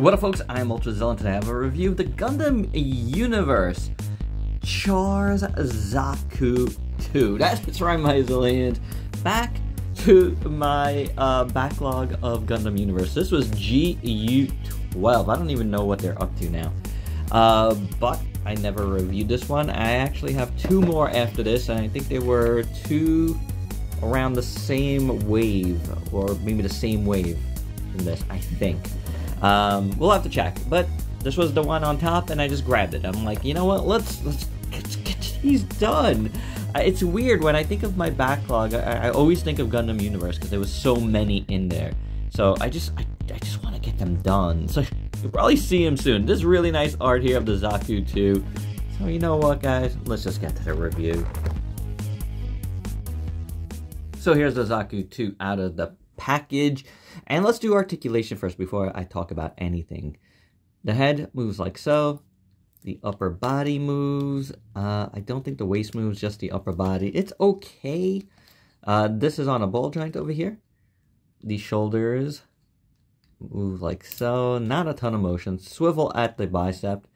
What up folks, I'm Ultra and today I have a review of the Gundam Universe Char's Zaku 2. That's right, my Zillions. Back to my uh, backlog of Gundam Universe. This was GU12. I don't even know what they're up to now. Uh, but I never reviewed this one. I actually have two more after this, and I think they were two around the same wave, or maybe the same wave in this, I think. Um, we'll have to check, but this was the one on top, and I just grabbed it. I'm like, you know what? Let's let's get, get these done. It's weird when I think of my backlog. I, I always think of Gundam Universe because there was so many in there. So I just I, I just want to get them done. So you'll probably see him soon. This really nice art here of the Zaku 2. So you know what, guys? Let's just get to the review. So here's the Zaku 2 out of the package. And let's do articulation first before I talk about anything. The head moves like so. The upper body moves. Uh, I don't think the waist moves, just the upper body. It's okay. Uh, this is on a ball joint over here. The shoulders move like so. Not a ton of motion. Swivel at the bicep.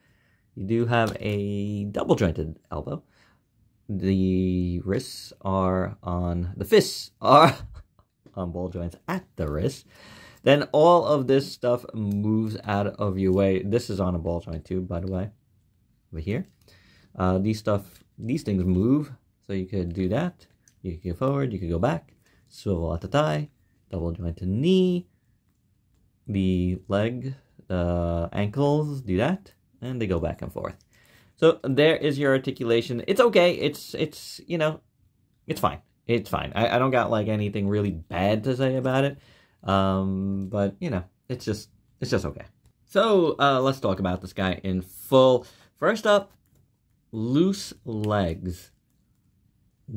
You do have a double jointed elbow. The wrists are on, the fists are on ball joints at the wrist. Then all of this stuff moves out of your way. This is on a ball joint too, by the way, over here. Uh, these stuff, these things move, so you could do that. You could go forward, you could go back, swivel at the thigh, double joint to knee, the leg, the ankles, do that, and they go back and forth. So there is your articulation. It's okay. It's, it's you know, it's fine it's fine. I, I don't got like anything really bad to say about it. Um, but you know, it's just it's just okay. So uh, let's talk about this guy in full. First up, loose legs.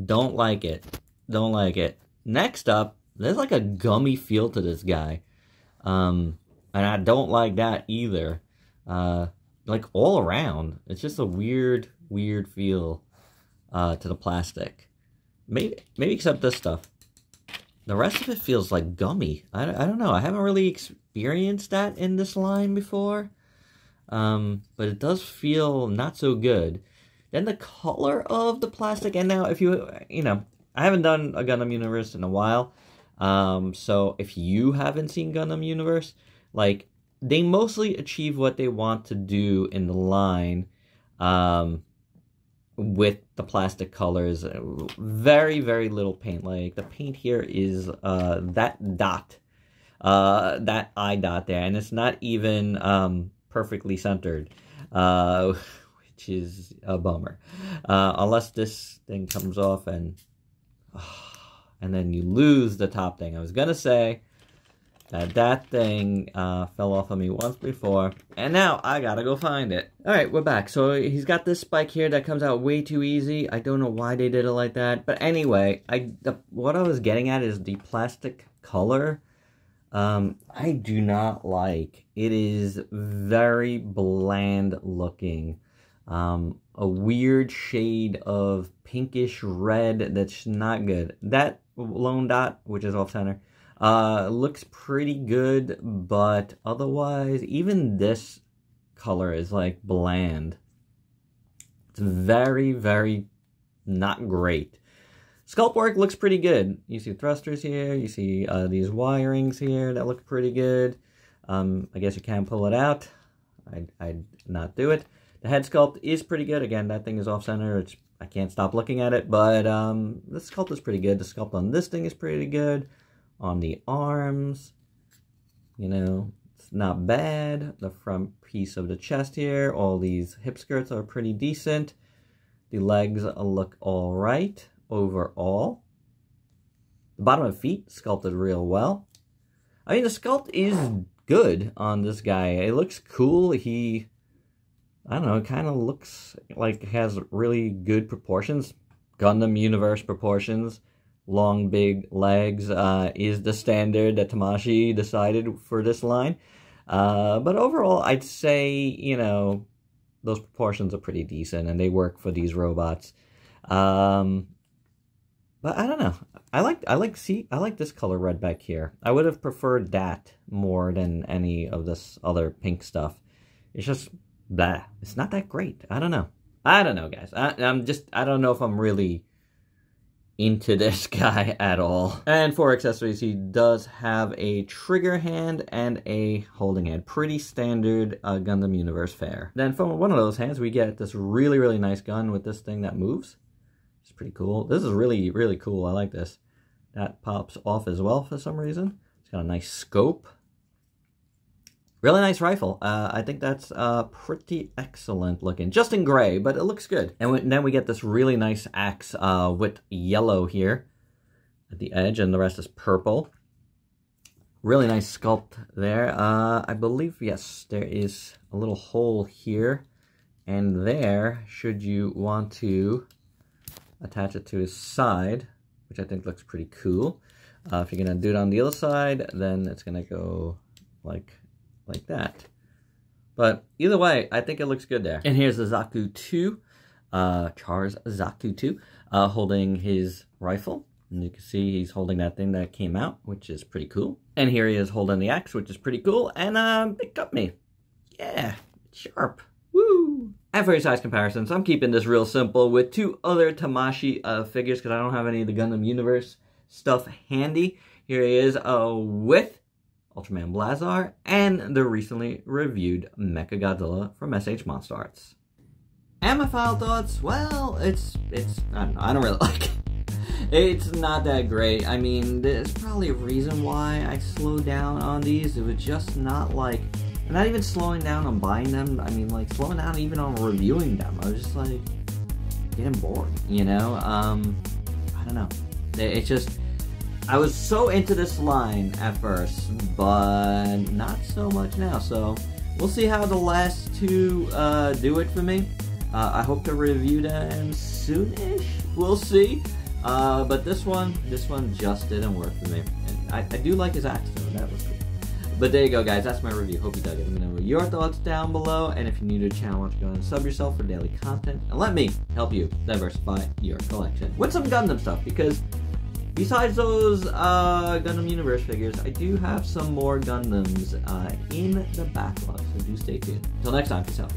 Don't like it. Don't like it. Next up, there's like a gummy feel to this guy. Um, and I don't like that either. Uh, like all around, it's just a weird, weird feel uh, to the plastic. Maybe, maybe except this stuff. The rest of it feels like gummy. I, I don't know. I haven't really experienced that in this line before. Um, but it does feel not so good. Then the color of the plastic, and now if you, you know, I haven't done a Gundam Universe in a while. Um, so if you haven't seen Gundam Universe, like, they mostly achieve what they want to do in the line. Um, with the plastic colors. Very, very little paint. Like the paint here is uh, that dot, uh, that eye dot there, and it's not even um, perfectly centered, uh, which is a bummer. Uh, unless this thing comes off and and then you lose the top thing. I was gonna say that that thing uh, fell off of me once before, and now I gotta go find it. Alright, we're back. So he's got this spike here that comes out way too easy. I don't know why they did it like that. But anyway, I the, what I was getting at is the plastic color. Um, I do not like. It is very bland looking. Um, a weird shade of pinkish red that's not good. That lone dot, which is off center, uh, looks pretty good, but otherwise, even this color is like bland. It's very, very not great. Sculpt work looks pretty good. You see thrusters here, you see uh, these wirings here that look pretty good. Um, I guess you can pull it out. I'd, I'd not do it. The head sculpt is pretty good. Again, that thing is off-center. It's I can't stop looking at it, but um, the sculpt is pretty good. The sculpt on this thing is pretty good on the arms. You know, it's not bad. The front piece of the chest here, all these hip skirts are pretty decent. The legs look all right overall. The bottom of feet sculpted real well. I mean, the sculpt is good on this guy. It looks cool. He, I don't know, kind of looks like has really good proportions. Gundam Universe proportions long, big legs uh, is the standard that Tamashii decided for this line. Uh, but overall, I'd say, you know, those proportions are pretty decent and they work for these robots. Um, But I don't know. I like I like see I like this color red back here. I would have preferred that more than any of this other pink stuff. It's just that it's not that great. I don't know. I don't know, guys. I, I'm just I don't know if I'm really into this guy at all. And for accessories, he does have a trigger hand and a holding hand. Pretty standard uh, Gundam Universe fare. Then from one of those hands, we get this really, really nice gun with this thing that moves. It's pretty cool. This is really, really cool. I like this. That pops off as well for some reason. It's got a nice scope. Really nice rifle. Uh, I think that's uh, pretty excellent looking. Just in gray, but it looks good. And then we get this really nice axe uh, with yellow here at the edge, and the rest is purple. Really nice sculpt there. Uh, I believe, yes, there is a little hole here and there, should you want to attach it to his side, which I think looks pretty cool. Uh, if you're going to do it on the other side, then it's going to go like like that. But either way, I think it looks good there. And here's the Zaku 2, uh, Char's Zaku 2, uh, holding his rifle. And you can see he's holding that thing that came out, which is pretty cool. And here he is holding the axe, which is pretty cool. And um, it got me. Yeah, sharp. Woo! And for your size comparisons, I'm keeping this real simple with two other Tamashii uh, figures because I don't have any of the Gundam Universe stuff handy. Here he is uh, with Ultraman Blazar, and the recently reviewed Mecha Godzilla from SH Monster Arts. Final thoughts, well, it's, it's, I don't know, I don't really like it. It's not that great. I mean, there's probably a reason why I slowed down on these. It was just not like, not even slowing down on buying them. I mean, like, slowing down even on reviewing them. I was just like, getting bored, you know? Um, I don't know. It's just, I was so into this line at first, but not so much now. So we'll see how the last two uh, do it for me. Uh, I hope to review them soonish. We'll see. Uh, but this one, this one just didn't work for me. And I, I do like his though. That was cool. But there you go, guys. That's my review. Hope you dug it. Let me know your thoughts down below. And if you're new to the channel, why don't you go and sub yourself for daily content. And let me help you diversify your collection with some Gundam stuff because Besides those uh, Gundam Universe figures, I do have some more Gundams uh, in the backlog, so do stay tuned. Until next time, peace out.